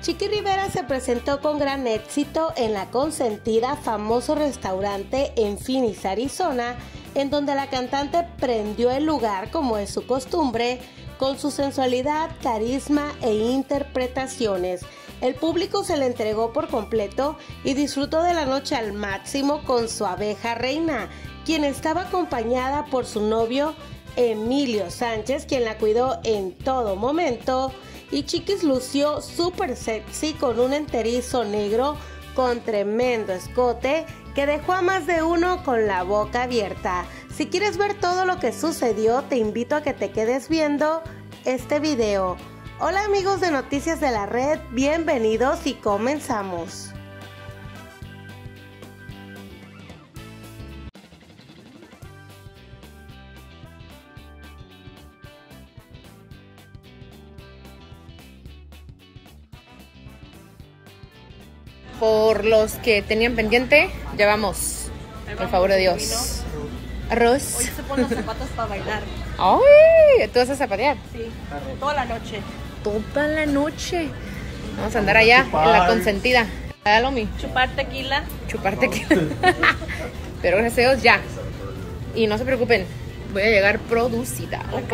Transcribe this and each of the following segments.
Chiqui Rivera se presentó con gran éxito en la consentida famoso restaurante en Phoenix, Arizona, en donde la cantante prendió el lugar como es su costumbre, con su sensualidad, carisma e interpretaciones. El público se le entregó por completo y disfrutó de la noche al máximo con su abeja reina, quien estaba acompañada por su novio Emilio Sánchez, quien la cuidó en todo momento y Chiquis lució súper sexy con un enterizo negro con tremendo escote que dejó a más de uno con la boca abierta. Si quieres ver todo lo que sucedió, te invito a que te quedes viendo este video. Hola amigos de Noticias de la Red, bienvenidos y comenzamos. Por los que tenían pendiente, llevamos, por favor de Dios. Arroz. Hoy se ponen los zapatos para bailar. ¡Ay! ¿Tú vas a zapatear? Sí, toda la noche. Toda la noche. Vamos a andar allá, en la consentida. Lomi. Chupar tequila. Chupar tequila. Pero gracias a Dios, ya. Y no se preocupen, voy a llegar producida. Ok.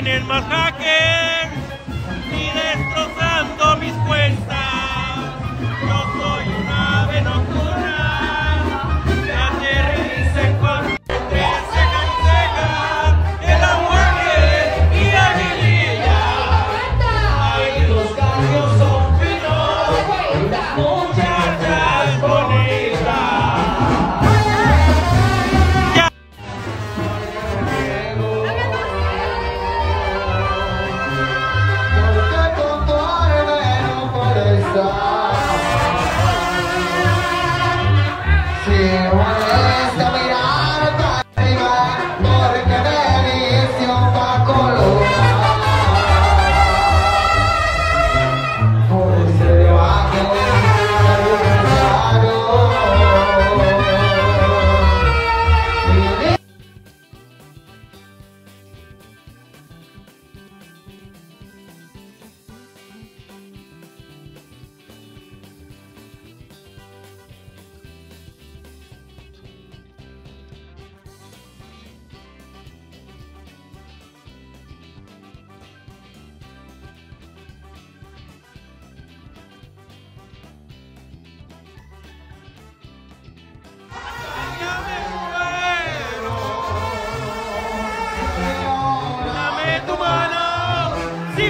Gasten en más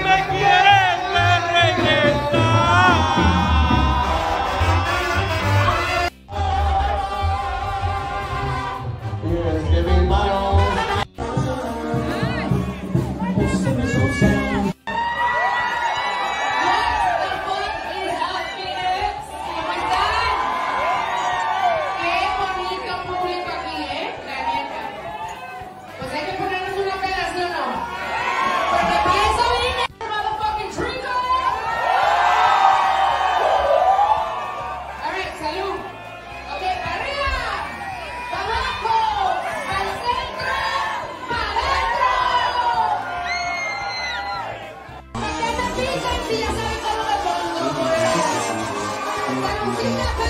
si me baby.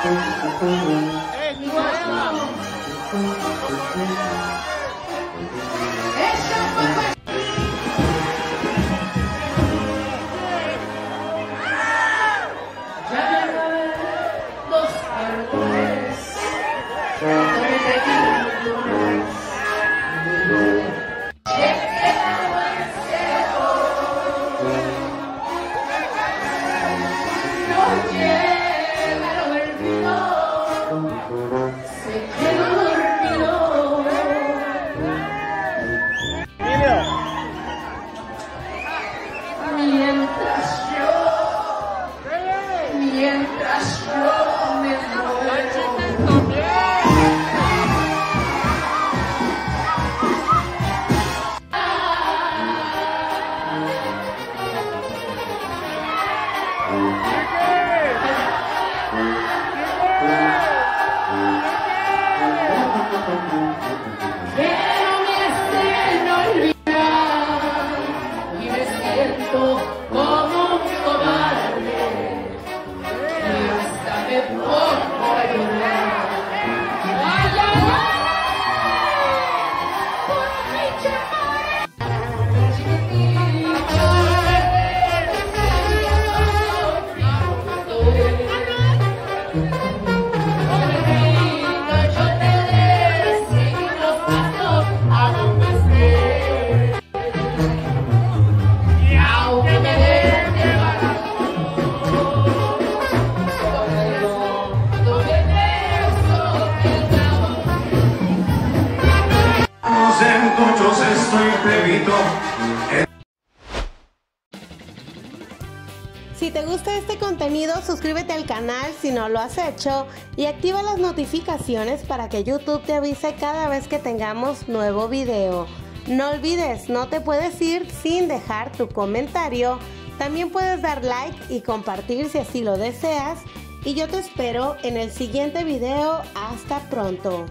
Ei, Vitorela! Deixa eu Yeah. Mientras yo me muero. Pero este contenido, suscríbete al canal si no lo has hecho y activa las notificaciones para que YouTube te avise cada vez que tengamos nuevo video. No olvides, no te puedes ir sin dejar tu comentario. También puedes dar like y compartir si así lo deseas. Y yo te espero en el siguiente video. Hasta pronto.